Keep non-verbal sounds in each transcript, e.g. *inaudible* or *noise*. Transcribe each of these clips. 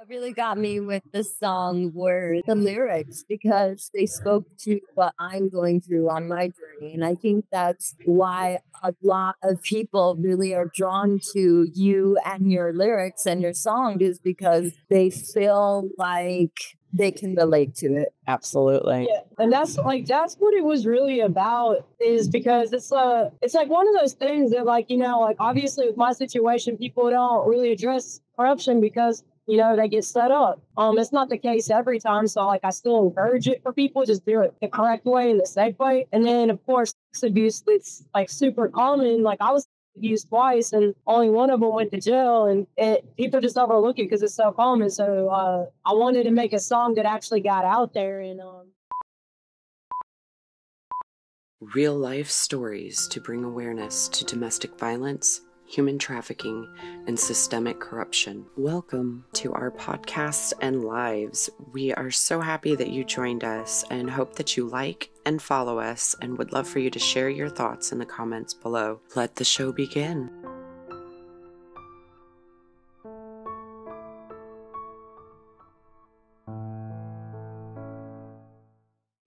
What really got me with the song were the lyrics because they spoke to what I'm going through on my journey. And I think that's why a lot of people really are drawn to you and your lyrics and your song is because they feel like they can relate to it. Absolutely. Yeah. And that's like that's what it was really about is because it's uh it's like one of those things that like, you know, like obviously with my situation, people don't really address corruption because you know, they get set up. Um, it's not the case every time. So like I still encourage it for people, just do it the correct way and the safe way. And then of course abuse it's like super common. Like I was abused twice and only one of them went to jail and it people just overlook it because it's so common. So uh, I wanted to make a song that actually got out there and um Real life stories to bring awareness to domestic violence human trafficking, and systemic corruption. Welcome to our podcasts and lives. We are so happy that you joined us and hope that you like and follow us and would love for you to share your thoughts in the comments below. Let the show begin.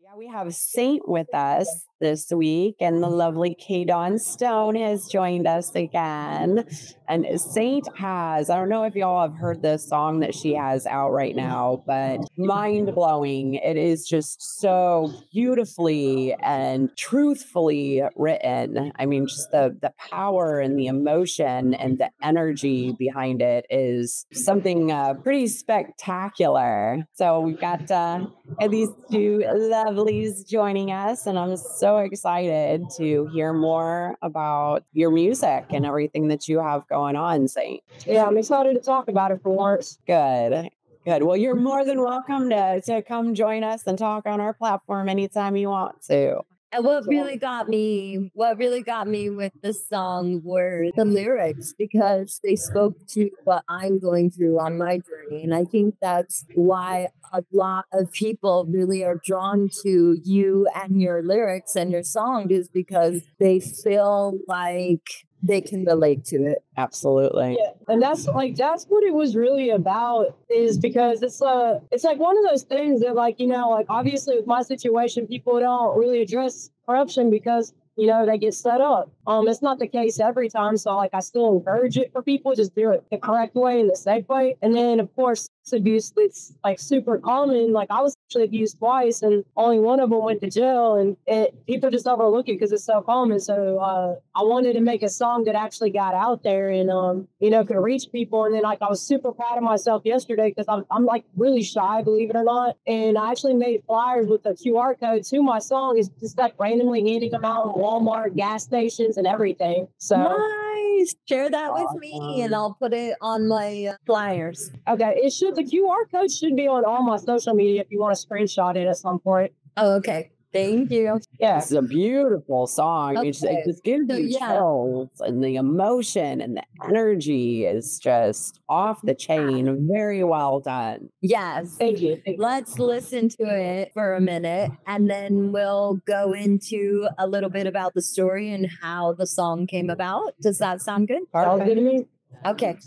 Yeah, we have Saint with us this week, and the lovely Kay Dawn Stone has joined us again. And Saint has, I don't know if y'all have heard the song that she has out right now, but mind blowing. It is just so beautifully and truthfully written. I mean, just the, the power and the emotion and the energy behind it is something uh, pretty spectacular. So we've got uh, these two lovelies joining us, and I'm so excited to hear more about your music and everything that you have going on, Saint. Yeah, I'm excited to talk about it for once. Good. Good. Well, you're more than welcome to, to come join us and talk on our platform anytime you want to. And what really got me, what really got me with the song were the lyrics because they spoke to what I'm going through on my journey. And I think that's why a lot of people really are drawn to you and your lyrics and your song is because they feel like they can relate to it. Absolutely. Yeah. And that's like that's what it was really about is because it's uh it's like one of those things that like, you know, like obviously with my situation, people don't really address corruption because you know, they get set up. Um, it's not the case every time. So like I still encourage it for people, just do it the correct way and the safe way. And then of course abuse it's like super common. Like I was actually abused twice and only one of them went to jail and it people just overlook it because it's so common. So uh, I wanted to make a song that actually got out there and um, you know, could reach people. And then like I was super proud of myself yesterday because I'm I'm like really shy, believe it or not. And I actually made flyers with a QR code to my song. It's just like randomly handing them out in Walmart, gas stations, and everything. So nice. Share that with me and I'll put it on my uh, flyers. Okay. It should the QR code should be on all my social media if you want to screenshot it at some point. Oh, okay. Thank you. *laughs* Yeah. It's a beautiful song. Okay. It's, it just gives so, you yeah. chills and the emotion and the energy is just off the chain. Very well done. Yes. Thank you. Thank you. Let's listen to it for a minute and then we'll go into a little bit about the story and how the song came about. Does that sound good? Sounds good to me. Okay.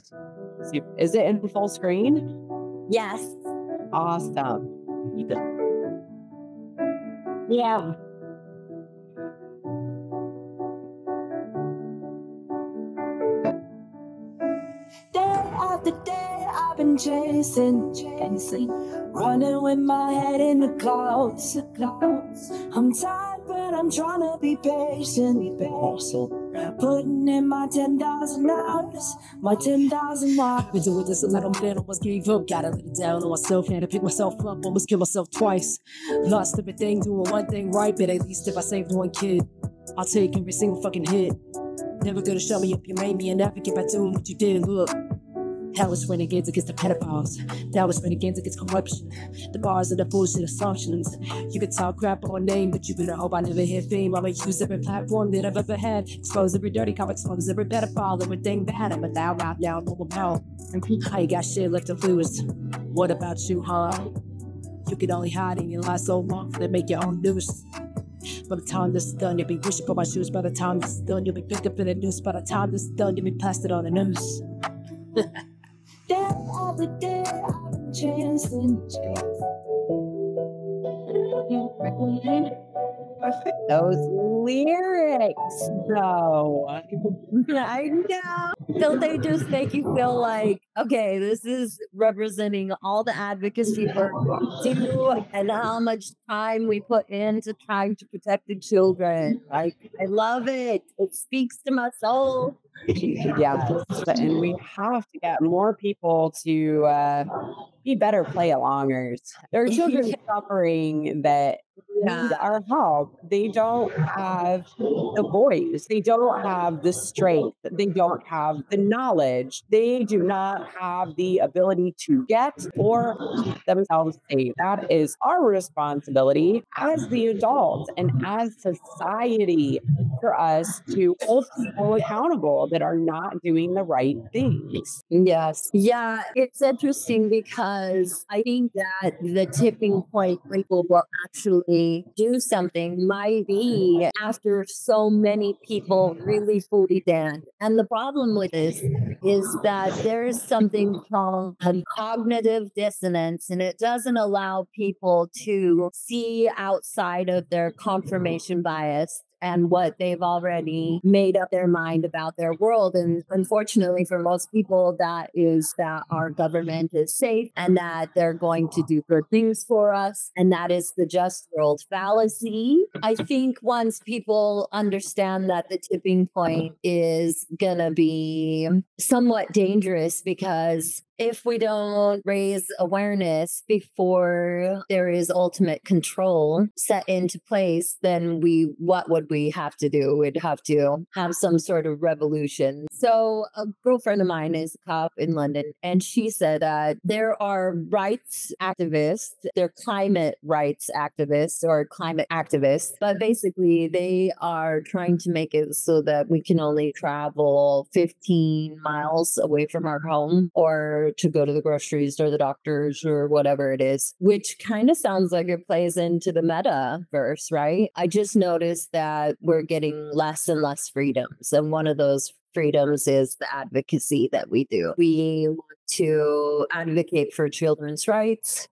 Is it in full screen? Yes. Awesome. Yeah. Day after day, Been chasing, chasing, running with my head in the clouds. I'm tired, but I'm trying to be patient, be patient. Putting in my 10,000 hours, my 10,000 hours. Been doing this a little bit, almost gave up. Gotta let it down on myself, had to pick myself up, almost killed myself twice. Lost everything, doing one thing right, but at least if I saved one kid, I'll take every single fucking hit. Never gonna shut me up, you made me an advocate by doing what you did. Look. That was renegades against the pedophiles. That was renegades against corruption. The bars are the bullshit assumptions. You can talk crap on name, but you better hope I never hit fame. I'ma use every platform that I've ever had. Expose every dirty comic, expose every pedophile, everything bad. I'm a now now, no about. I ain't got shit left to lose. What about you, huh? You can only hide in your life so long to make your own news. By the time this is done, you'll be wishing for my shoes. By the time this is done, you'll be picked up in the news. By the time this is done, you'll be plastered on the news. *laughs* Day after day, I've chasing. Those lyrics, though. *laughs* I know. Don't they just make you feel like, okay, this is representing all the advocacy work we do and how much time we put into trying to protect the children. Like, I love it. It speaks to my soul. Yeah, and we have to get more people to uh, be better play alongers. There are children *laughs* suffering that need our help. They don't have the voice, they don't have the strength, they don't have the knowledge, they do not have the ability to get or themselves safe. That is our responsibility as the adults and as society for us to hold people accountable that are not doing the right things. Yes. Yeah. It's interesting because I think that the tipping point people will actually do something might be after so many people really fully dance. And the problem with this is that there is something called cognitive dissonance, and it doesn't allow people to see outside of their confirmation bias and what they've already made up their mind about their world. And unfortunately, for most people, that is that our government is safe and that they're going to do good things for us. And that is the just world fallacy. I think once people understand that the tipping point is going to be somewhat dangerous because if we don't raise awareness before there is ultimate control set into place, then we, what would we have to do? We'd have to have some sort of revolution. So, a girlfriend of mine is a cop in London, and she said that there are rights activists, they're climate rights activists or climate activists, but basically they are trying to make it so that we can only travel 15 miles away from our home or to go to the groceries or the doctors or whatever it is, which kind of sounds like it plays into the metaverse, right? I just noticed that we're getting less and less freedoms. And one of those freedoms is the advocacy that we do. We want to advocate for children's rights.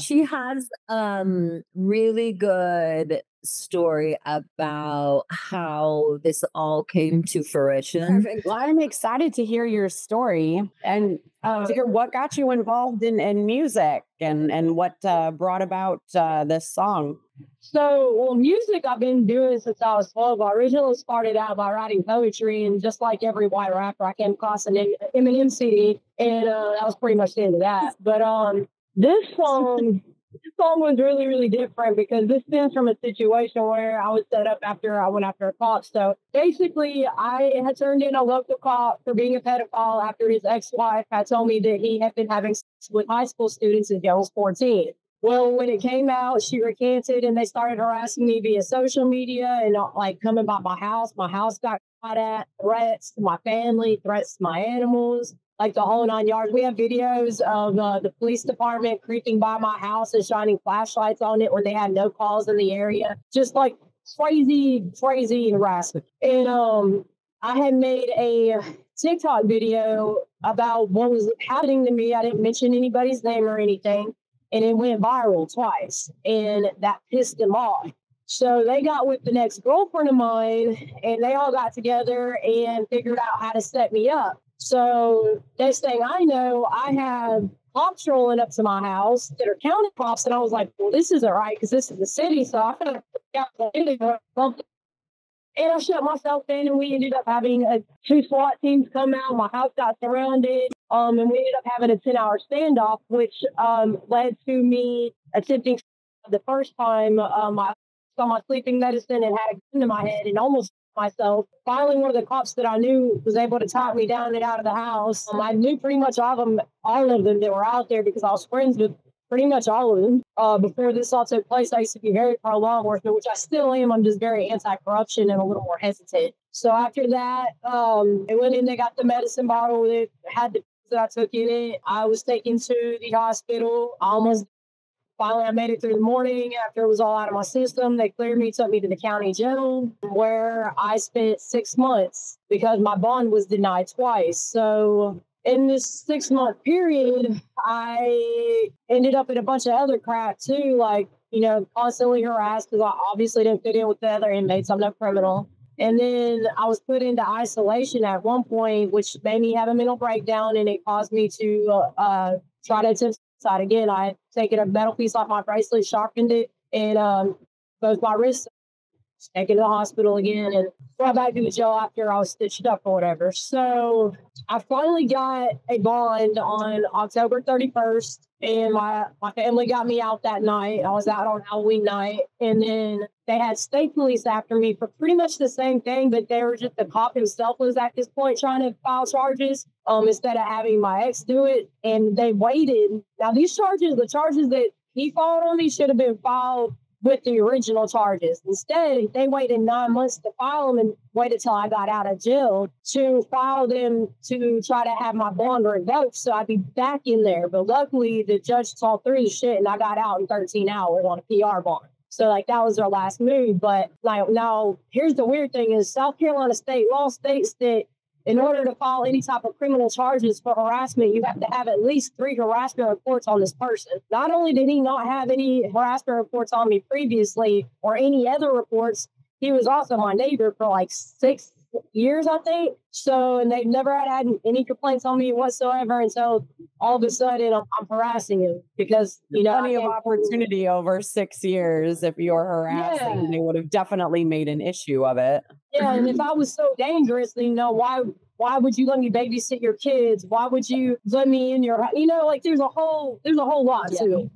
She has um really good story about how this all came to fruition. Perfect. Well, I'm excited to hear your story and uh, to hear what got you involved in, in music and, and what uh, brought about uh, this song. So, well, music I've been doing since I was 12. I originally started out by writing poetry, and just like every white rapper, I came across an Eminem CD, and uh, that was pretty much the end of that. But um, this *laughs* song this song was really, really different because this stems from a situation where I was set up after I went after a cop. So basically, I had turned in a local cop for being a pedophile after his ex wife had told me that he had been having sex with high school students until I was 14. Well, when it came out, she recanted and they started harassing me via social media and uh, like coming by my house. My house got shot at, threats to my family, threats to my animals like the whole nine yards. We have videos of uh, the police department creeping by my house and shining flashlights on it when they had no calls in the area. Just like crazy, crazy harassment. And um, I had made a TikTok video about what was happening to me. I didn't mention anybody's name or anything. And it went viral twice. And that pissed them off. So they got with the next girlfriend of mine and they all got together and figured out how to set me up. So next thing I know, I have cops rolling up to my house that are county cops, and I was like, "Well, this isn't right because this is the city." So I kind of and I shut myself in, and we ended up having a, two SWAT teams come out. My house got surrounded, um, and we ended up having a ten-hour standoff, which um, led to me attempting the first time um, I saw my sleeping medicine and had a gun to my head and almost myself. Finally, one of the cops that I knew was able to talk me down and out of the house. Um, I knew pretty much all of them, all of them that were out there because I was friends with pretty much all of them. Uh, before this all took place, I used to be very pro law enforcement, which I still am. I'm just very anti-corruption and a little more hesitant. So after that, um, they went in, they got the medicine bottle, they had the that I took in it. I was taken to the hospital. I almost Finally, I made it through the morning after it was all out of my system. They cleared me, took me to the county jail where I spent six months because my bond was denied twice. So, in this six month period, I ended up in a bunch of other crap too, like, you know, constantly harassed because I obviously didn't fit in with the other inmates. I'm no criminal. And then I was put into isolation at one point, which made me have a mental breakdown and it caused me to uh, try to attempt suicide again. I taken a metal piece off my bracelet, sharpened it, and um, both my wrists taken to the hospital again and brought back to the jail after I was stitched up or whatever. So I finally got a bond on October 31st and my, my family got me out that night. I was out on Halloween night and then they had state police after me for pretty much the same thing, but they were just the cop himself was at this point trying to file charges um, instead of having my ex do it. And they waited. Now these charges, the charges that he filed on me should have been filed with the original charges. Instead, they waited nine months to file them and waited till I got out of jail to file them to try to have my bond revoked so I'd be back in there. But luckily, the judge saw through the shit and I got out in 13 hours on a PR bond. So like that was their last move. But like now, here's the weird thing: is South Carolina state law states that in order to file any type of criminal charges for harassment, you have to have at least three harassment reports on this person. Not only did he not have any harassment reports on me previously or any other reports, he was also my neighbor for like six years, I think. So, and they've never had, had any complaints on me whatsoever And so all of a sudden I'm, I'm harassing him because, you know, plenty of opportunity over six years. If you're harassing, Yeah. they would have definitely made an issue of it. Yeah, and if I was so dangerous, then, you know, why why would you let me babysit your kids? Why would you let me in your you know, like there's a whole there's a whole lot to it.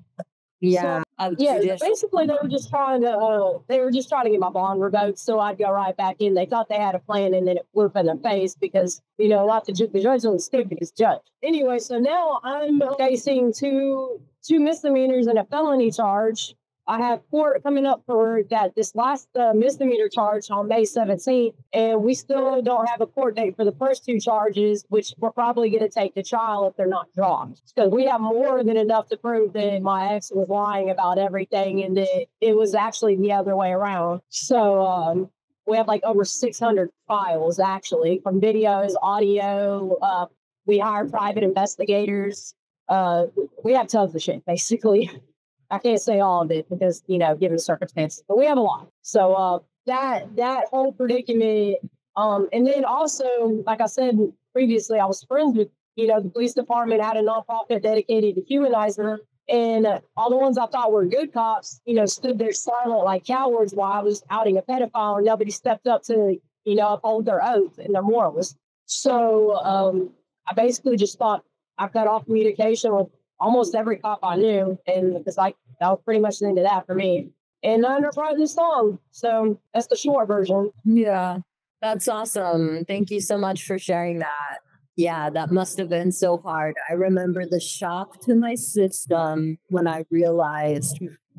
Yeah. of Yeah, judicial- basically they were just trying to uh they were just trying to get my bond revoked so I'd go right back in. They thought they had a plan and then it flew in their face because you know, not the, ju- the judge was stupid as judge. Anyway, so now I'm facing two two misdemeanors and a felony charge. I have court coming up for that this last uh, misdemeanor charge on May 17th, and we still don't have a court date for the first two charges, which we're probably going to take to trial if they're not dropped. Because we have more than enough to prove that my ex was lying about everything and that it was actually the other way around. So um, we have like over 600 files actually from videos, audio. Uh, we hire private investigators. Uh, we have tons of shit basically. *laughs* I can't say all of it because you know, given circumstances, but we have a lot. So uh, that that whole predicament, um, and then also, like I said previously, I was friends with you know the police department had a nonprofit dedicated to humanizer, and all the ones I thought were good cops, you know, stood there silent like cowards while I was outing a pedophile, and nobody stepped up to you know uphold their oath and their morals. So um, I basically just thought I cut off communication with almost every cop I knew, and it's like that was pretty much the end of that for me. And I never wrote this song, so that's the short version. Yeah, that's awesome. Thank you so much for sharing that. Yeah, that must have been so hard. I remember the shock to my system when I realized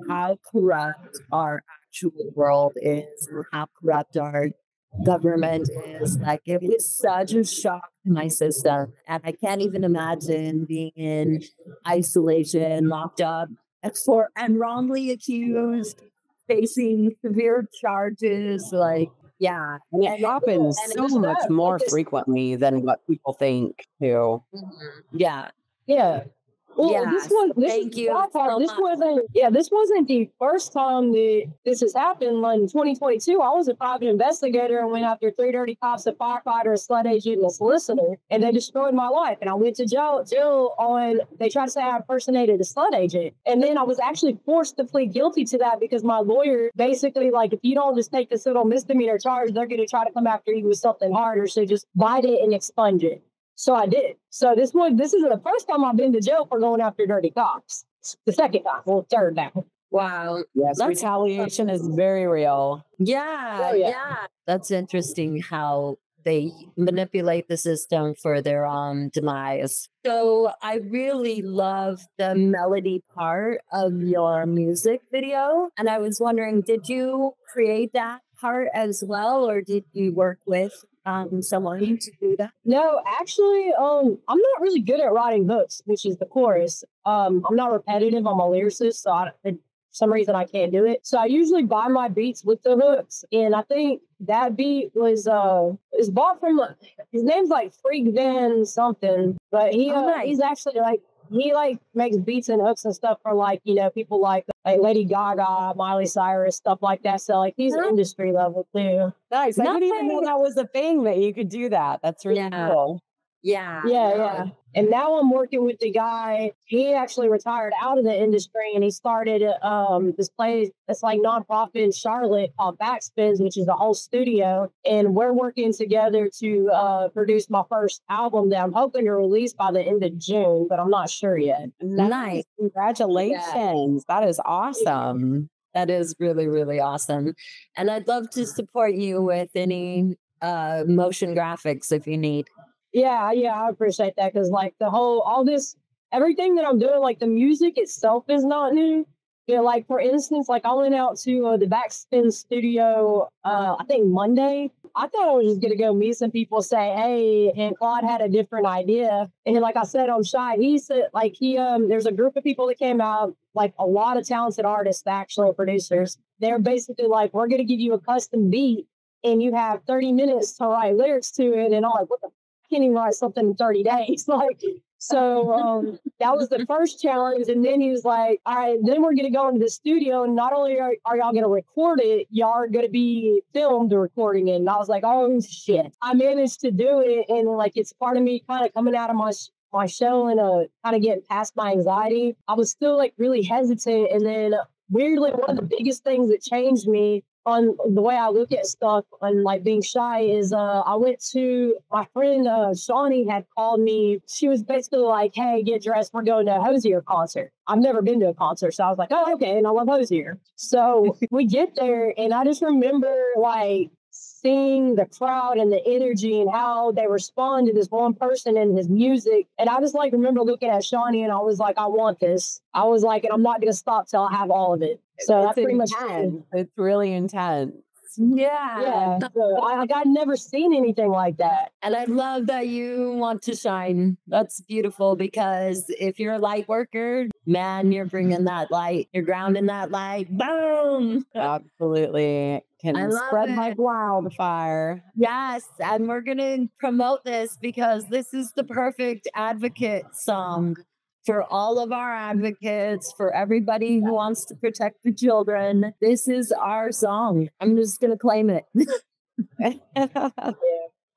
how corrupt our actual world is and how corrupt our government is. Like, it was such a shock to my system. And I can't even imagine being in isolation, locked up, for and wrongly accused, facing severe charges. Like, yeah. And it happens and so much more frequently than what people think, too. Mm-hmm. Yeah. Yeah. Well, Yeah, this one, this thank you. Part, so this much. wasn't, yeah, this wasn't the first time that this has happened. Like in 2022, I was a private investigator and went after three dirty cops, a firefighter, a SLED agent, and a solicitor, and they destroyed my life. And I went to jail, jail on they tried to say I impersonated a SLED agent, and then I was actually forced to plead guilty to that because my lawyer basically like if you don't just take this little misdemeanor charge, they're going to try to come after you with something harder. So just bite it and expunge it. So I did. So this was this isn't the first time I've been to jail for going after dirty cops. The second time, well, third now. Wow. Yes, That's- retaliation is very real. Yeah, Oh, yeah. yeah. That's interesting how they manipulate the system for their own demise. So I really love the melody part of your music video. And I was wondering, did you create that part as well, or did you work with um someone to do that? No, actually, um, I'm not really good at writing hooks, which is the chorus. Um, I'm not repetitive. I'm a lyricist, so I, for some reason I can't do it. So I usually buy my beats with the hooks, and I think that beat was uh is bought from his name's like Freak Van something, but he Oh, uh, nice. he's actually like he like makes beats and hooks and stuff for like you know people like like Lady Gaga, Miley Cyrus, stuff like that. So like he's Huh? industry level too. Nice. I didn't even know that was a thing that you could do that. That's really Yeah. cool. Yeah. Yeah, yeah. And now I'm working with the guy. He actually retired out of the industry and he started um this place that's like nonprofit in Charlotte called Backspins, which is a whole studio. And we're working together to uh produce my first album that I'm hoping to release by the end of June, but I'm not sure yet. Nice. Congratulations. That is awesome. That is really, really awesome. And I'd love to support you with any uh motion graphics if you need. Yeah, yeah, I appreciate that because like the whole all this everything that I'm doing, like the music itself is not new. Know, like for instance, like I went out to uh, the Backspin Studio, uh, I think Monday. I thought I was just gonna go meet some people, say hey, and Claude had a different idea. And like I said I'm Shy, he said like he um there's a group of people that came out, like a lot of talented artists, actually producers. They're basically like, we're gonna give you a custom beat, and you have 30 minutes to write lyrics to it. And I'm like, what the can't even write something in 30 days. *laughs* Like, so um, that was the first challenge. And then he was like, all right, then we're going to go into the studio. And not only are, are y'all going to record it, y'all are going to be filmed recording it. And I was like, oh, shit. I managed to do it. And like, it's part of me kind of coming out of my, sh- my shell and uh, kind of getting past my anxiety. I was still like really hesitant. And then weirdly, one of the biggest things that changed me on the way I look at stuff on like being shy is uh I went to my friend uh Shawnee had called me. She was basically like, Hey, get dressed, we're going to a Hozier concert. I've never been to a concert. So I was like, Oh, okay, and I love Hozier. So we get there and I just remember like seeing the crowd and the energy and how they respond to this one person and his music. And I just like remember looking at Shawnee and I was like, I want this. I was like, and I'm not gonna stop till I have all of it. So that's it's pretty much intense. It's really intense. Yeah. yeah. So I, like I'd never seen anything like that. And I love that you want to shine. That's beautiful because if you're a light worker, man, you're mm-hmm. bringing that light. You're grounding that light. Boom. *laughs* Absolutely. Can I spread it. like wildfire. Yes. And we're going to promote this because this is the perfect advocate song for all of our advocates, for everybody who wants to protect the children. This is our song. I'm just going to claim it. *laughs*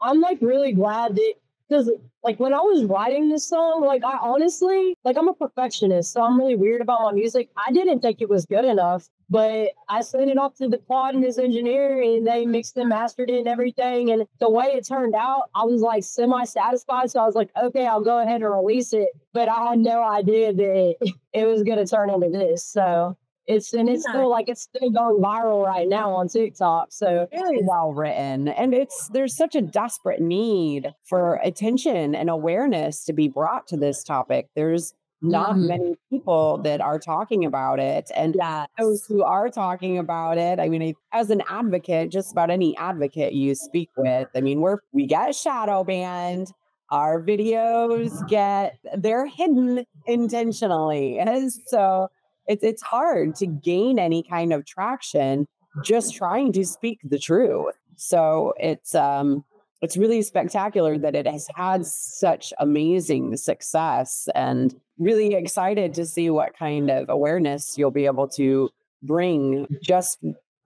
I'm like really glad that because like when I was writing this song, like I honestly like I'm a perfectionist, so I'm really weird about my music. I didn't think it was good enough, but I sent it off to the Claude and his engineer, and they mixed and mastered it and everything. And the way it turned out, I was like semi satisfied. So I was like, okay, I'll go ahead and release it. But I had no idea that it was going to turn into this. So it's and it's still like it's still going viral right now on TikTok. So very well written and it's there's such a desperate need for attention and awareness to be brought to this topic there's not Mhm. many people that are talking about it and Yeah. those who are talking about it i mean as an advocate just about any advocate you speak with i mean we're we get shadow banned our videos get they're hidden intentionally and *laughs* so it's it's hard to gain any kind of traction just trying to speak the truth. So it's um it's really spectacular that it has had such amazing success and really excited to see what kind of awareness you'll be able to bring just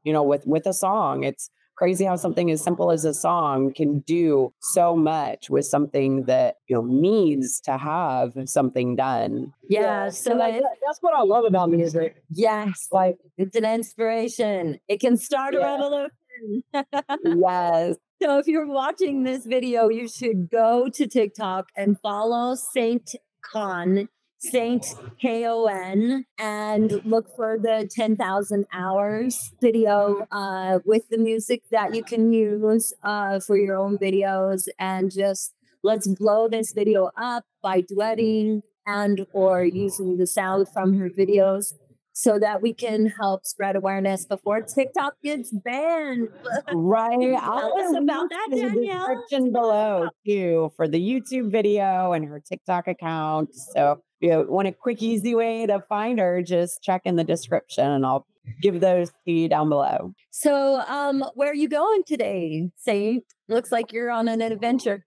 you know with with a song. It's crazy how something as simple as a song can do so much with something that you know needs to have something done Yeah. So like, it- that's what I love about music. yes. Like It's an inspiration. It can start a revolution. *laughs* yes so if you're watching this video, you should go to TikTok and follow Saint Con, Saint K O N, and look for the 10,000 hours video uh, with the music that you can use uh, for your own videos. And just let's blow this video up by duetting and or using the sound from her videos so that we can help spread awareness before TikTok gets banned. right *laughs* Tell us about that, link in the Danielle. description below too for the youtube video and her tiktok account so you want a quick easy way to find her just check in the description and i'll give those to you down below So, um, where are you going today, Saint? Looks like you're on an adventure.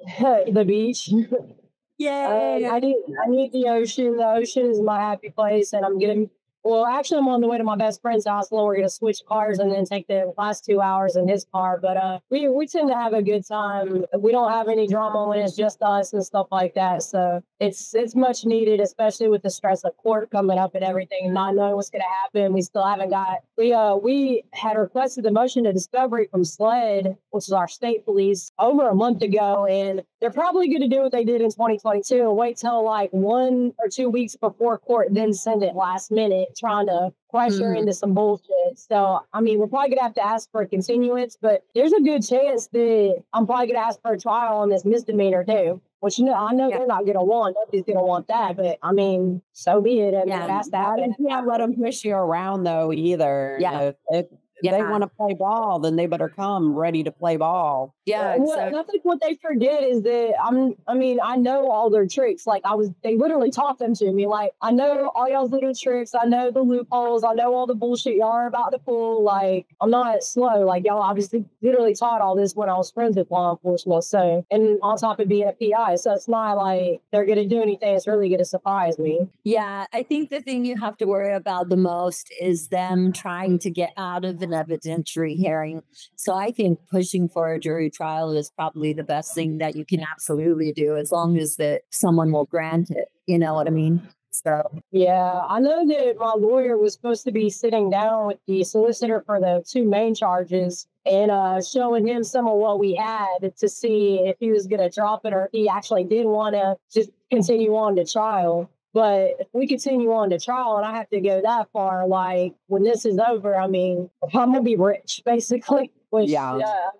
*laughs* the beach. *laughs* Yay! I need I need the ocean. The ocean is my happy place, and I'm getting. Well, actually, I'm on the way to my best friend's house. Well, we're gonna switch cars and then take the last two hours in his car. But uh, we we tend to have a good time. We don't have any drama when it's just us and stuff like that. So it's it's much needed, especially with the stress of court coming up and everything, not knowing what's gonna happen. We still haven't got. We uh we had requested the motion to discovery from SLED, which is our state police, over a month ago, and they're probably going to do what they did in 2022 and wait till like one or two weeks before court, then send it last minute, trying to pressure Mm. into some bullshit. So, I mean, we're probably going to have to ask for a continuance, but there's a good chance that I'm probably going to ask for a trial on this misdemeanor too. Which you know, I know Yeah. they're not going to want. Nobody's going to want that, but I mean, so be it. I mean, Yeah. it has to And happen. you can't let them push you around though either. Yeah. If, if they want to play ball, then they better come ready to play ball. Yeah, exactly. I think what they forget is that I'm. I mean, I know all their tricks. Like I was, they literally taught them to me. Like I know all y'all's little tricks. I know the loopholes. I know all the bullshit y'all are about to pull. Like I'm not slow. Like y'all obviously literally taught all this when I was friends with law enforcement. So and on top of being a PI, so it's not like they're gonna do anything. It's really gonna surprise me. Yeah, I think the thing you have to worry about the most is them trying to get out of an evidentiary hearing. So I think pushing for a jury trial is probably the best thing that you can absolutely do as long as that someone will grant it. You know what I mean? So Yeah, I know that my lawyer was supposed to be sitting down with the solicitor for the two main charges and uh, showing him some of what we had to see if he was going to drop it or if he actually did want to just continue on to trial. But if we continue on to trial and I have to go that far, like when this is over, I mean, I'm gonna be rich *laughs* basically. Which, Yeah.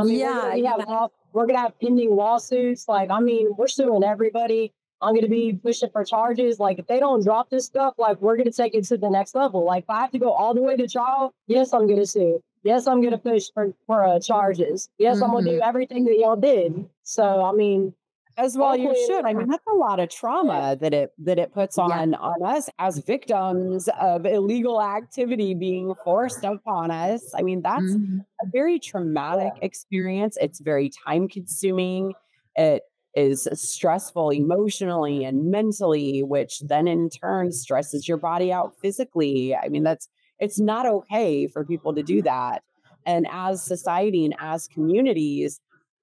I mean, Yeah, we're gonna, yeah. have we're gonna have pending lawsuits. Like, I mean, we're suing everybody. I'm gonna be pushing for charges. Like, if they don't drop this stuff, like we're gonna take it to the next level. Like, if I have to go all the way to trial, yes, I'm gonna sue. Yes, I'm gonna push for for uh, charges. Yes, I'm gonna do everything that y'all did. So, I mean, As well, you should. I mean, that's a lot of trauma that it that it puts Yeah. on on us as victims of illegal activity being forced upon us. I mean, that's mhm. a very traumatic experience. It's very time consuming. It is stressful emotionally and mentally, which then in turn stresses your body out physically. I mean, that's it's not okay for people to do that. And as society and as communities,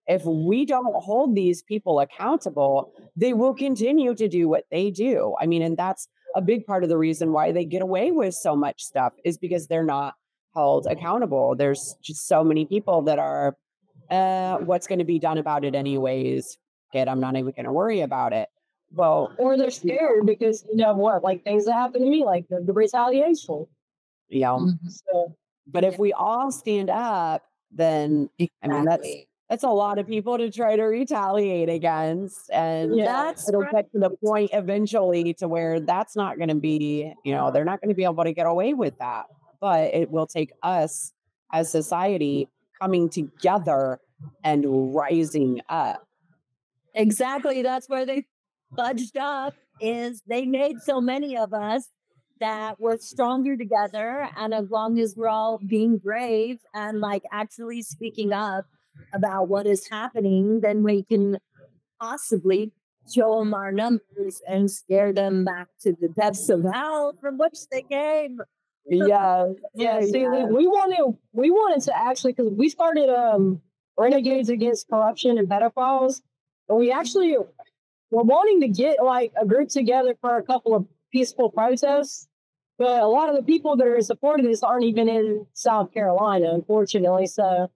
if we don't hold these people accountable, they will continue to do what they do. I mean, and that's a big part of the reason why they get away with so much stuff is because they're not held accountable. There's just so many people that are, uh, what's going to be done about it anyways? Kid, I'm not even going to worry about it. Well, or they're scared because you know what, like things that happen to me, like the, the retaliation. Yeah. know, Mhm. So, but if we all stand up, then I mean, that's Exactly. That's a lot of people to try to retaliate against and Yeah. That's it'll right. get to the point eventually to where that's not going to be you know they're not going to be able to get away with that but it will take us as society coming together and rising up Exactly. That's where they budged up is they made so many of us that we're stronger together. And as long as we're all being brave and like actually speaking up about what is happening, then we can possibly show them our numbers and scare them back to the depths of hell from which they came. yeah *laughs* Yeah, see, like, we wanted we wanted to actually because we started um renegades against corruption and pedophiles, and we actually were wanting to get like a group together for a couple of peaceful protests. But a lot of the people that are supporting this aren't even in South Carolina, unfortunately. So,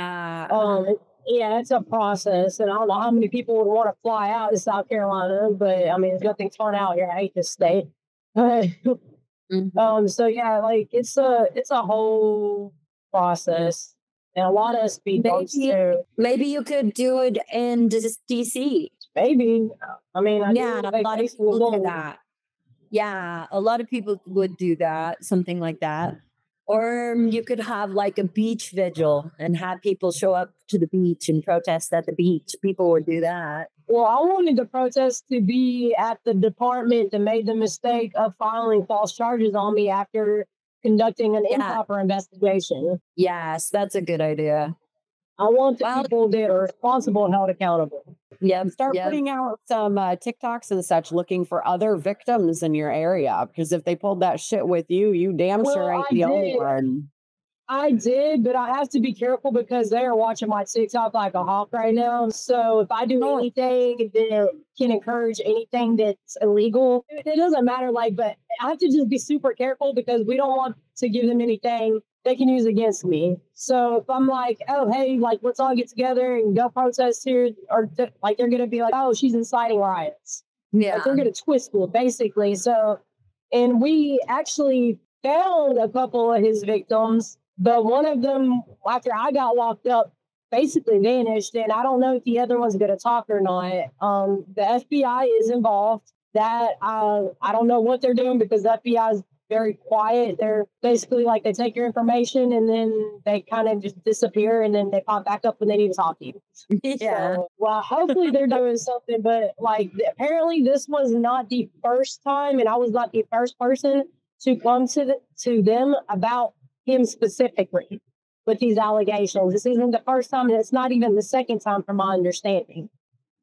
Uh, um, yeah, it's a process, and I don't know how many people would want to fly out to South Carolina. But I mean, there's nothing fun out here. I hate this state. mhm. Um, so yeah, like it's a it's a whole process, and a lot of speed bumps Maybe- too. Maybe you could do it in DC. Maybe I mean, I Yeah, a lot of people do that. Yeah, a lot of people would do that, something like that. Or you could have like a beach vigil and have people show up to the beach and protest at the beach. People would do that. Well, I wanted the protest to be at the department that made the mistake of filing false charges on me after conducting an Yeah. improper investigation. Yes, that's a good idea. I want the Well- people that are responsible held accountable. Yeah. Start yeah. putting out some uh, TikToks and such looking for other victims in your area because if they pulled that shit with you, you damn Well, sure ain't I the only one. I did, but I have to be careful because they are watching my TikTok like a hawk right now. So if I do oh. anything that can encourage anything that's illegal, it doesn't matter. Like, but I have to just be super careful because we don't want to give them anything they can use against me. So if I'm like, oh hey, like let's all get together and go protest here, or th- like they're gonna be like, oh she's inciting riots. Yeah. Like they're gonna twist it basically. So, and we actually found a couple of his victims, but one of them, after I got locked up, basically vanished. And I don't know if the other one's gonna talk or not. Um, the FBI is involved. That uh, I don't know what they're doing because the FBI is very quiet. They're basically like they take your information and then they kind of just disappear and then they pop back up when they need to talk to you. *laughs* yeah. So, well, hopefully they're *laughs* doing something, but like apparently this was not the first time, and I was not the first person to come to the, to them about him specifically with these allegations. This isn't the first time, and it's not even the second time, from my understanding.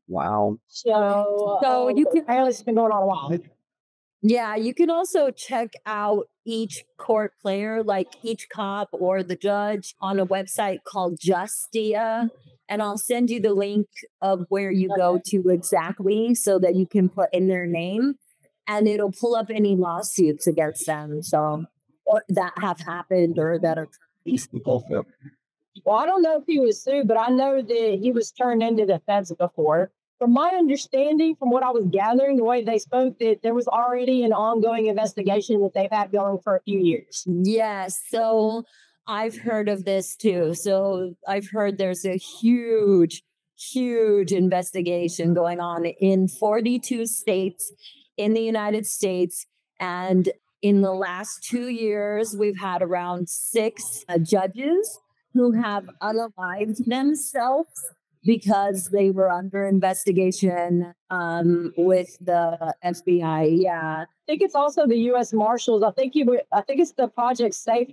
Wow. So, So um, you can- apparently it's been going on a while. Yeah, you can also check out each court player, like each cop or the judge, on a website called Justia. And I'll send you the link of where you go to exactly so that you can put in their name and it'll pull up any lawsuits against them. So, or that have happened or that are. Well, I don't know if he was sued, but I know that he was turned into the feds before. From my understanding, from what I was gathering, the way they spoke, that there was already an ongoing investigation that they've had going for a few years. Yes. So I've heard of this too. So I've heard there's a huge, huge investigation going on in 42 states in the United States. And in the last two years, we've had around six uh, judges who have unalived themselves because they were under investigation um, with the FBI. Yeah. I think it's also the U.S. Marshals. I think you. were- I think it's the Project Safe,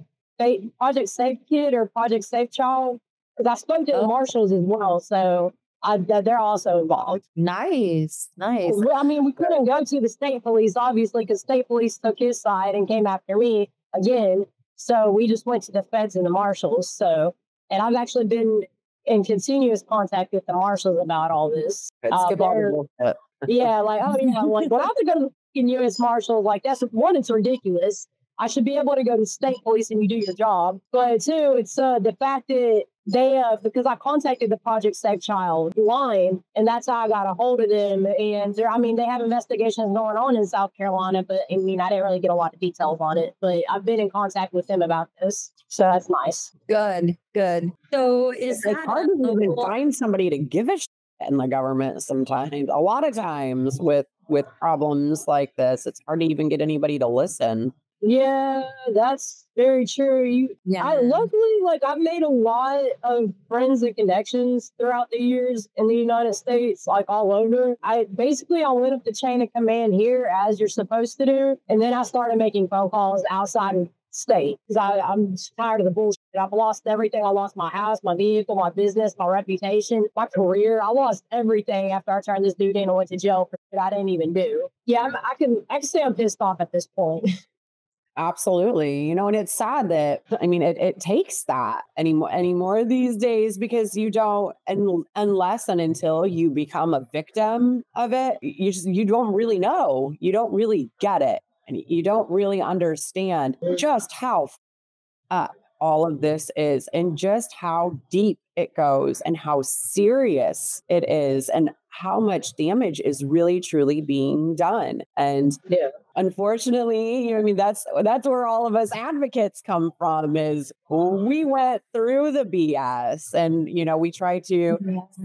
Project Safe Kid or Project Safe Child. Because I spoke to the Oh. Marshals as well, so I, they're also involved. Nice. Nice. Well, I mean, we couldn't go to the state police, obviously, because state police took his side and came after me again. So we just went to the feds and the marshals. So, and I've actually been in continuous contact with the marshals about all this. Uh, Skip all the yeah, *laughs* like, oh, yeah, like, when I have to go to the fucking U.S. Marshals, like, that's one, it's ridiculous. I should be able to go to state police and you do your job. But two, it's uh, the fact that they, uh, because I contacted the Project Safe Child line, and that's how I got a hold of them. And they're, I mean, they have investigations going on in South Carolina, but I mean, I didn't really get a lot of details on it. But I've been in contact with them about this, so that's nice. Good. Good. So is It's that hard to a even find somebody to give a shit in the government sometimes. A lot of times with with problems like this, it's hard to even get anybody to listen. Yeah, that's very true. You, Yeah. I luckily like I've made a lot of friends and connections throughout the years in the United States, like all over. I basically I went up the chain of command here as you're supposed to do, and then I started making phone calls outside of state because I'm tired of the bullshit. I've lost everything. I lost my house, my vehicle, my business, my reputation, my career. I lost everything after I turned this dude in and went to jail for shit I didn't even do. Yeah, I'm- I can I can say I'm pissed off at this point. *laughs* Absolutely. You know, and it's sad that I mean it, it takes that anymore anymore these days because you don't and unless and until you become a victim of it, you just you don't really know. You don't really get it. And you don't really understand just how up all of this is and just how deep it goes and how serious it is and how much damage is really truly being done. And Yeah. unfortunately, you know, I mean, that's that's where all of us advocates come from is we went through the BS and you know, we try to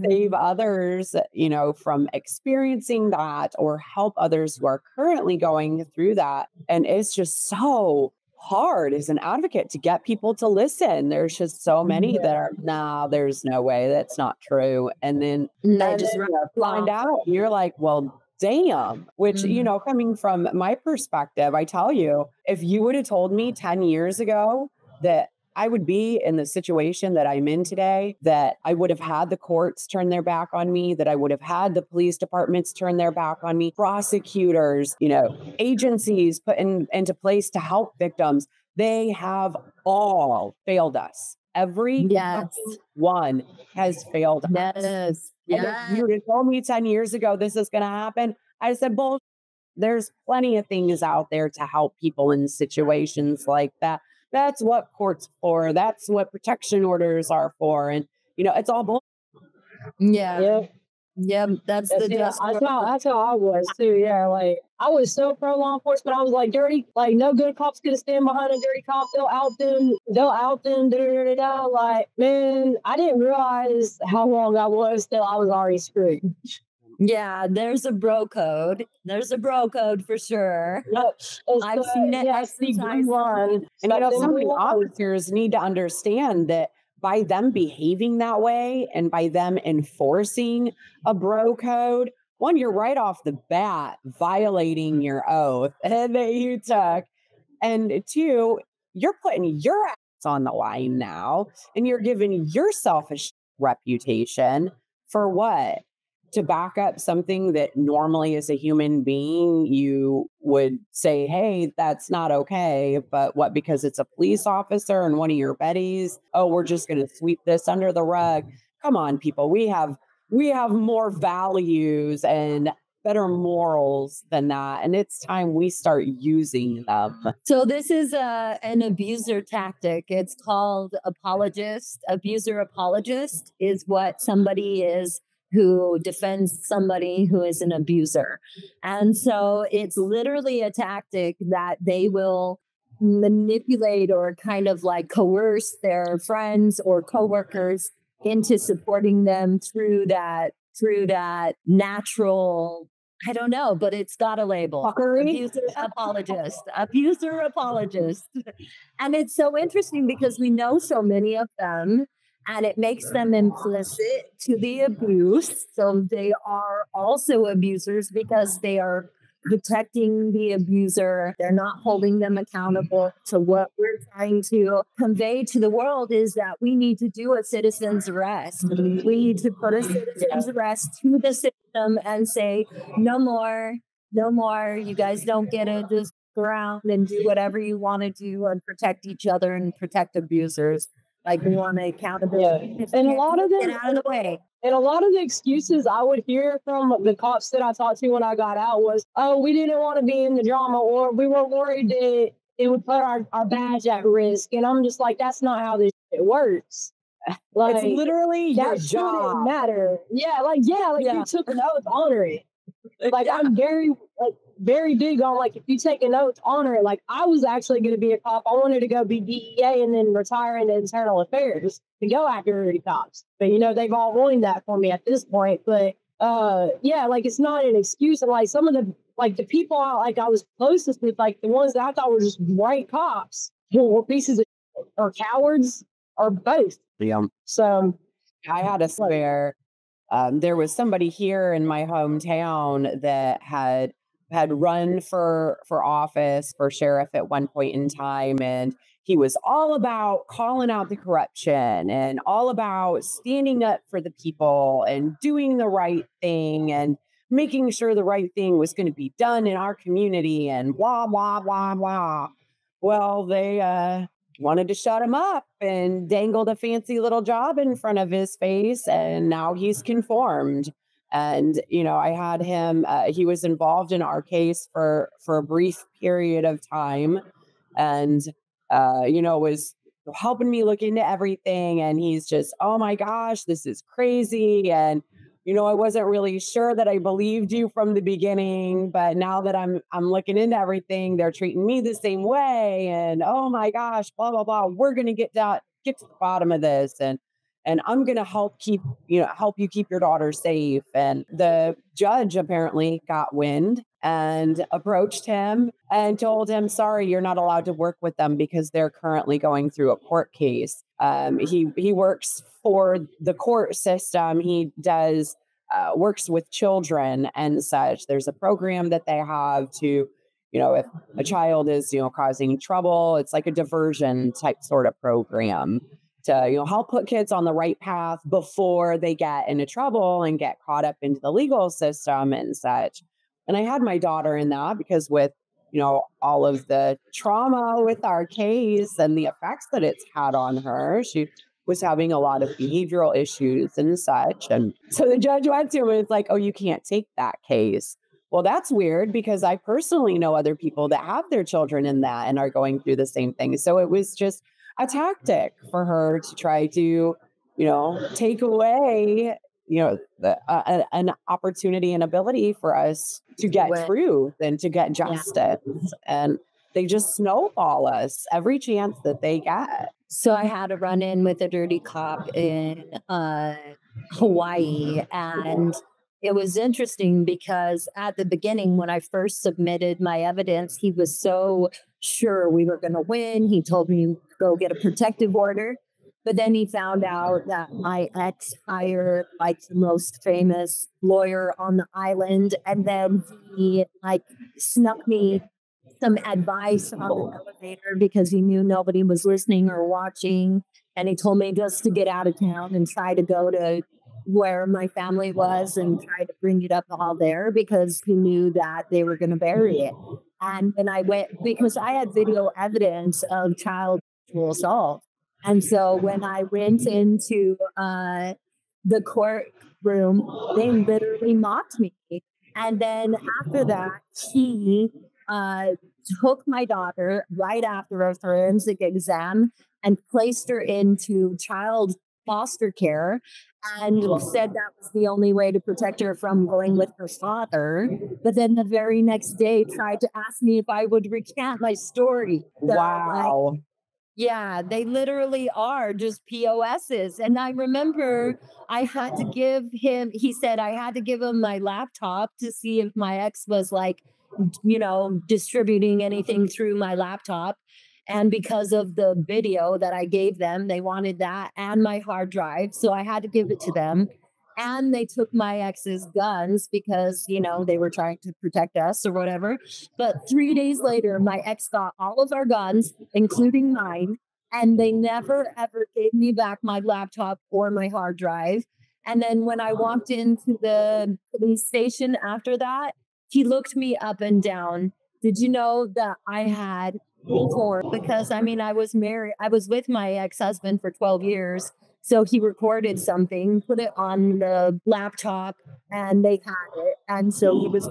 save others, you know, from experiencing that or help others who are currently going through that. And it's just so hard as an advocate to get people to listen. There's just so many that are, nah, there's no way that's not true. And then And they just then you find out you're like well damn which you Mhm. know coming from my perspective i tell you if you would have told me 10 years ago that I would be in the situation that I'm in today, that I would have had the courts turn their back on me, that I would have had the police departments turn their back on me, prosecutors, you know, agencies put in, into place to help victims. They have all failed us. Every Yes. one has failed us. Yes. And if you would have told me 10 years ago this is going to happen, I said, bull. There's plenty of things out there to help people in situations like that. That's what courts for. That's what protection orders are for. And, you know, it's all bull. Yeah. Yeah. Yeah. That's That's, the yeah, that's how that's how I was too. Yeah, like I was so pro law enforcement. I was like dirty, like no good cop's gonna stand behind a dirty cop. They'll out them. They'll out them. Da, da, da, da. Like man, I didn't realize how long I was till I was already screwed. Yeah, there's a bro code. There's a bro code for sure. Yep. I've seen it Yeah, the exercised. blue line. And, you Like know, some of the officers need to understand that by them behaving that way and by them enforcing a bro code, one, you're right off the bat violating your oath *laughs* that you took. And two, you're putting your ass on the line now and you're giving yourself a reputation for what? To back up something that normally as a human being you would say, hey, that's not okay. But what, because it's a police officer and one of your buddies, oh, we're just going to sweep this under the rug. Come on, people. We have we have more values and better morals than that. And it's time we start using them. So this is a an abuser tactic. It's called apologist. Abuser apologist is what somebody is who defends somebody who is an abuser. And so it's literally a tactic that they will manipulate or kind of like coerce their friends or coworkers into supporting them through that through that natural I don't know, but it's got a label. Fuckery? Abuser apologist. Abuser apologist. *laughs* And it's so interesting because we know so many of them and it makes them implicit to the abuse. So they are also abusers because they are protecting the abuser. They're not holding them accountable. So what we're trying to convey to the world is that we need to do a citizen's arrest. We need to put a citizen's arrest to the system and say, no more, no more. You guys don't get to just go around and do whatever you want to do and protect each other and protect abusers. Like we *laughs* want accountability. If And a lot of get out of the way. And a lot of the excuses I would hear from the cops that I talked to when I got out was, oh, we didn't want to be in the drama or we were worried that it would put our, our badge at risk. And I'm just like, that's not how this shit works. *laughs* Like, it's literally your that shouldn't job. matter. Yeah, like, yeah, like Yeah. you took an oath, honor it. *laughs* Like, I'm very, like, very big on like if you take a note, honor it. Like I was actually going to be a cop. I wanted to go be DEA and then retire into internal affairs to go after dirty cops. But you know they've all ruined that for me at this point. But uh, yeah, like it's not an excuse. And like some of the like the people I, like I was closest with, like the ones that I thought were just great cops, were pieces of or cowards or both. Yeah. So I had to swear. Um, there was somebody here in my hometown that had had run for for office for sheriff at one point in time, and he was all about calling out the corruption and all about standing up for the people and doing the right thing and making sure the right thing was going to be done in our community and blah blah blah blah. Well, they uh wanted to shut him up and dangled a fancy little job in front of his face and now he's conformed and you know i had him uh, he was involved in our case for for a brief period of time. And uh you know was helping me look into everything. And he's just oh my gosh this is crazy. And you know i wasn't really sure that i believed you from the beginning but now that i'm i'm looking into everything they're treating me the same way. And oh my gosh blah blah blah. We're gonna get that get to the bottom of this. And and i'm gonna help keep you know help you keep your daughter safe and the judge apparently got wind and approached him and told him sorry you're not allowed to work with them because they're currently going through a court case. Um, he he works for the court system. He does uh, works with children and such. There's a program that they have to you know, if a child is, you know, causing trouble, it's like a diversion type sort of program to, you know, help put kids on the right path before they get into trouble and get caught up into the legal system and such. And I had my daughter in that because with, you know, all of the trauma with our case and the effects that it's had on her, she was having a lot of behavioral issues and such. And so the judge went to him and it's like, oh, you can't take that case. Well, that's weird because I personally know other people that have their children in that and are going through the same thing. So it was just a tactic for her to try to, you know, take away, you know, the, uh, an opportunity and ability for us to get truth and to get justice. Yeah. And they just snowball us every chance that they get. So I had a run in with a dirty cop in uh, Hawaii and it was interesting because at the beginning, when I first submitted my evidence, he was so sure we were going to win. He told me go get a protective order. But then he found out that my ex hired like the most famous lawyer on the island. And then he like snuck me some advice on the elevator because he knew nobody was listening or watching. And he told me just to get out of town and try to go to where my family was and try to bring it up all there because he knew that they were going to bury it. And when I went, because I had video evidence of child sexual assault. And so when I went into uh, the courtroom, they literally mocked me. And then after that, he uh, took my daughter right after a forensic exam and placed her into child foster care and mm-hmm. said that was the only way to protect her from going with her father. But then the very next day tried to ask me if I would recant my story. So wow. Like, yeah, they literally are just POSs. And I remember I had to give him, he said I had to give him my laptop to see if my ex was like, you know, distributing anything through my laptop. And because of the video that I gave them, they wanted that and my hard drive. So I had to give it to them. And they took my ex's guns because, you know, they were trying to protect us or whatever. But three days later, my ex got all of our guns, including mine. And they never, ever gave me back my laptop or my hard drive. And then when I walked into the police station after that, he looked me up and down. Did you know that I had for because I mean I was married I was with my ex-husband for 12 years so he recorded something put it on the laptop and they had it and so he was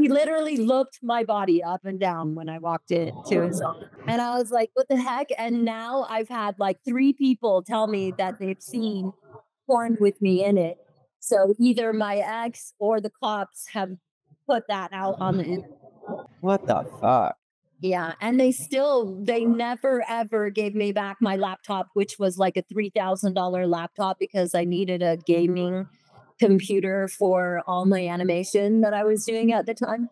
he literally looked my body up and down when I walked into his office and I was like what the heck? And now I've had like three people tell me that they've seen porn with me in it. So either my ex or the cops have put that out on the internet what the fuck yeah. And they still, they never ever gave me back my laptop, which was like a $3,000 laptop because I needed a gaming computer for all my animation that I was doing at the time.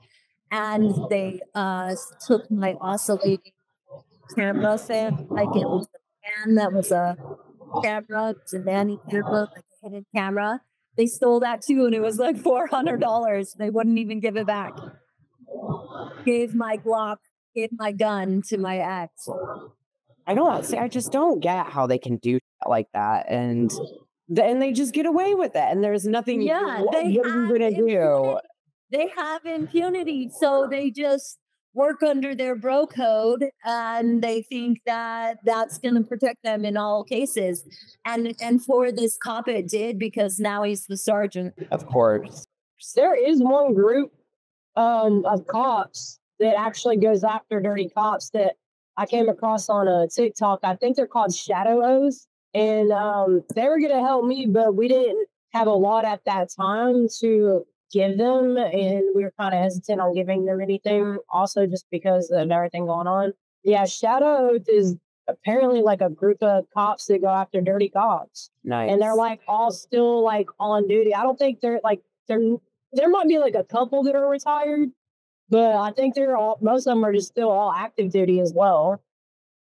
And they uh, took my oscillating camera fan, like it was a fan that was a camera, nanny camera, like a hidden camera. They stole that too, and it was like $400. They wouldn't even give it back. Gave my Glock gave my gun to my ex. I don't see. I just don't get how they can do like that, and then they just get away with it, and there's nothing. Yeah, what, they what are you gonna do? They have impunity, so they just work under their bro code and they think that that's going to protect them in all cases and and for this cop it did because now he's the sergeant of course there is one group um, of cops that actually goes after dirty cops that I came across on a TikTok. I think they're called Shadow O's. And um, they were going to help me, but we didn't have a lot at that time to give them. And we were kind of hesitant on giving them anything, also just because of everything going on. Yeah, Shadow is apparently like a group of cops that go after dirty cops. Nice. And they're like all still like on duty. I don't think they're like, they're, there might be like a couple that are retired, but I think they're all most of them are just still all active duty as well.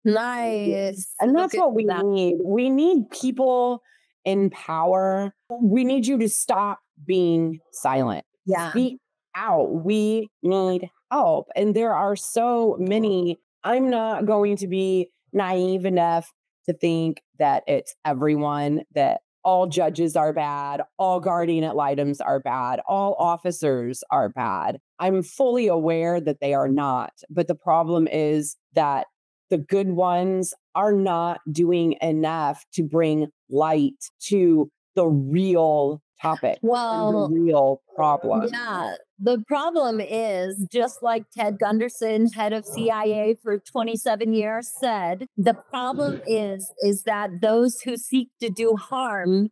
Nice. And that's what we that. need. We need people in power. We need you to stop being silent. Yeah. Speak out. We need help. And there are so many. I'm not going to be naive enough to think that it's everyone, that all judges are bad, all guardian ad litems are bad, all officers are bad. I'm fully aware that they are not. But the problem is that the good ones are not doing enough to bring light to the real topic, Well, the real problem. Yeah, the problem is just like Ted Gunderson, head of CIA for 27 years, said, the problem mm-hmm. is is that those who seek to do harm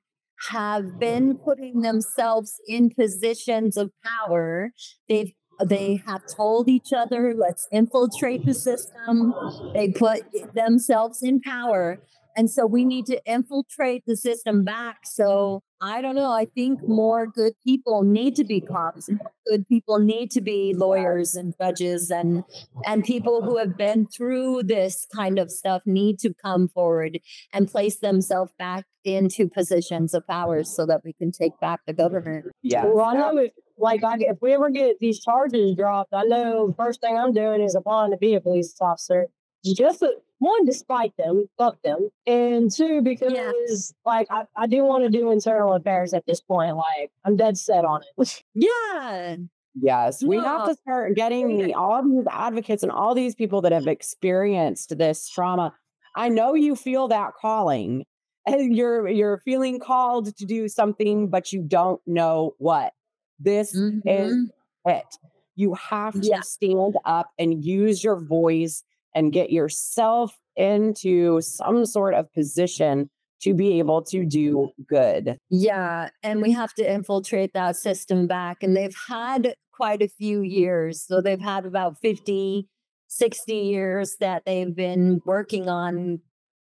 have been putting themselves in positions of power. They've they have told each other, let's infiltrate the system. They put themselves in power. And so we need to infiltrate the system back. So I don't know. I think more good people need to be cops. Good people need to be lawyers and judges and and people who have been through this kind of stuff need to come forward and place themselves back into positions of power so that we can take back the government. Yeah. Well, I know if like I, if we ever get these charges dropped, I know the first thing I'm doing is applying to be a police officer. Just to, one, despite them, fuck them, and two, because like I, I do want to do internal affairs at this point. Like I'm dead set on it. *laughs* Yeah. Yes, we have to start getting the, all these advocates and all these people that have experienced this trauma. I know you feel that calling, and you're you're feeling called to do something, but you don't know what. This is Mhm. it. You have to Yeah. stand up and use your voice and get yourself into some sort of position to be able to do good. Yeah, and we have to infiltrate that system back. And they've had quite a few years. So they've had about 50, 60 years that they've been working on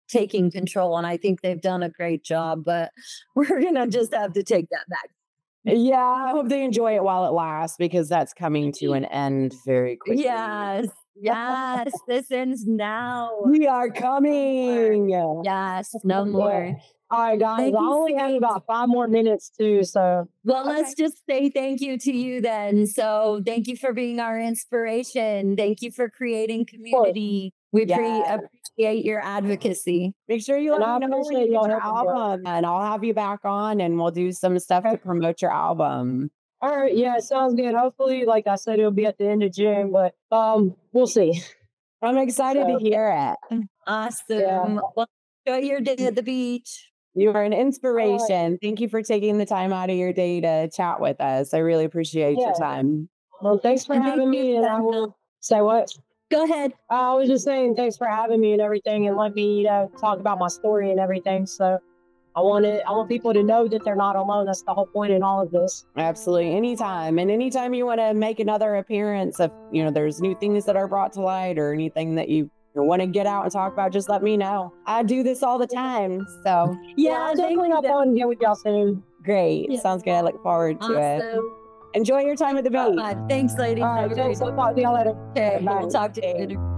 taking control. And I think they've done a great job, but *laughs* we're going to just have to take that back. Yeah, I hope they enjoy it while it lasts because that's coming to an end very quickly. Yes, yes, this ends now. We are coming. Yes, *laughs* no more. All right, guys. Thank I only have about five more minutes too, so Well, let's just say thank you to you then. So, thank you for being our inspiration. Thank you for creating community. We pre- Yes. Appreciate your advocacy. Make sure you And let I me know when appreciate you y'all get your helping me out. album, and I'll have you back on, and we'll do some stuff to promote your album. all right, yeah, sounds good. Hopefully, like I said, it'll be at the end of June, but um, we'll see. I'm excited So- to hear it. *laughs* Awesome. Well, enjoy your day at the beach. You are an inspiration. Thank you for taking the time out of your day to chat with us. I really appreciate your time. Well, thanks for And thank having you, me, and I will say what. Go ahead. Uh, I was just saying thanks for having me and everything, and let me, you know, talk about my story and everything. So, I want it. I want people to know that they're not alone. That's the whole point in all of this. Absolutely. Anytime. And anytime you want to make another appearance, if you know there's new things that are brought to light or anything that you want to get out and talk about, just let me know. I do this all the time. So Yeah, I'll definitely hop on and get with y'all soon. great. Yeah. Sounds good. I look forward to it. Enjoy your time at the beach. Thanks, ladies. All right, thanks. I'll talk to y'all later. Bye. We'll talk to you later.